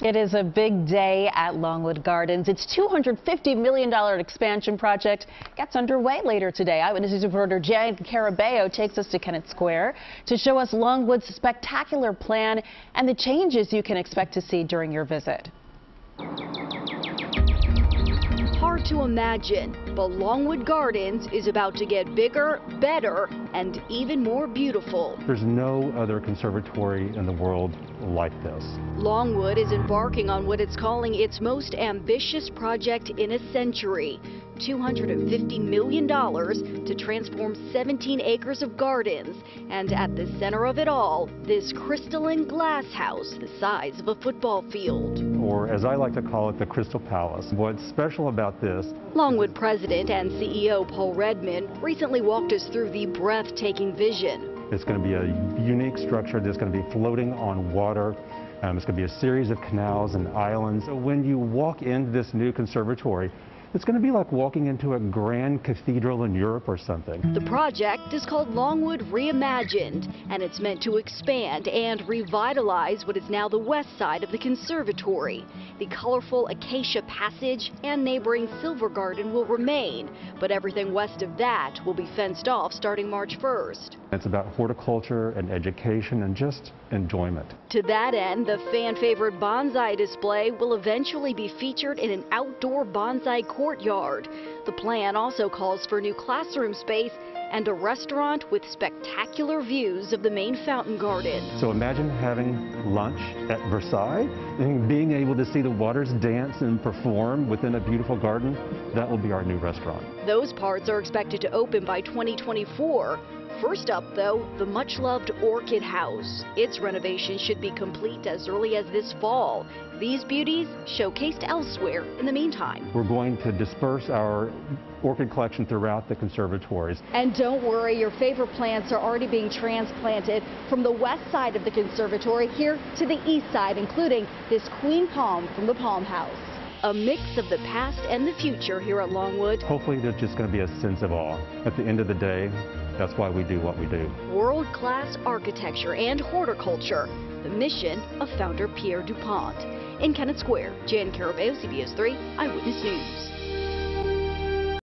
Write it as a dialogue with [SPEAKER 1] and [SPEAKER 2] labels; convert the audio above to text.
[SPEAKER 1] It is a big day at Longwood Gardens. Its $250 million expansion project gets underway later today. Eyewitness reporter Jan Carabeo takes us to Kennett Square to show us Longwood's spectacular plan and the changes you can expect to see during your visit.
[SPEAKER 2] To imagine, but Longwood Gardens is about to get bigger, better, and even more beautiful.
[SPEAKER 3] There's no other conservatory in the world like this.
[SPEAKER 2] Longwood is embarking on what it's calling its most ambitious project in a century. $250 million to transform 17 acres of gardens. And at the center of it all, this crystalline glass house the size of a football field.
[SPEAKER 3] Or as I like to call it, the Crystal Palace. What's special about this?
[SPEAKER 2] Longwood President and CEO Paul Redman recently walked us through the breathtaking vision.
[SPEAKER 3] It's going to be a unique structure that's going to be floating on water. Um, it's going to be a series of canals and islands. So when you walk into this new conservatory, it's going to be like walking into a grand cathedral in Europe or something.
[SPEAKER 2] The project is called Longwood Reimagined, and it's meant to expand and revitalize what is now the west side of the conservatory. The colorful Acacia Passage and neighboring Silver Garden will remain, but everything west of that will be fenced off starting March 1st.
[SPEAKER 3] It's about horticulture and education and just enjoyment.
[SPEAKER 2] To that end, the fan favorite bonsai display will eventually be featured in an outdoor bonsai courtyard. The plan also calls for new classroom space and a restaurant with spectacular views of the main fountain garden.
[SPEAKER 3] So imagine having lunch at Versailles and being able to see the waters dance and perform within a beautiful garden. That will be our new restaurant.
[SPEAKER 2] Those parts are expected to open by 2024. First up, though, the much-loved Orchid House. Its renovation should be complete as early as this fall. These beauties showcased elsewhere in the meantime.
[SPEAKER 3] We're going to disperse our orchid collection throughout the conservatories.
[SPEAKER 2] And don't worry, your favorite plants are already being transplanted from the west side of the conservatory here to the east side, including this queen palm from the Palm House. A mix of the past and the future here at Longwood.
[SPEAKER 3] Hopefully there's just going to be a sense of awe. At the end of the day, that's why we do what we do.
[SPEAKER 2] World-class architecture and horticulture, the mission of founder Pierre DuPont. In Kennett Square, Jan Carabeo, CBS 3 Eyewitness News.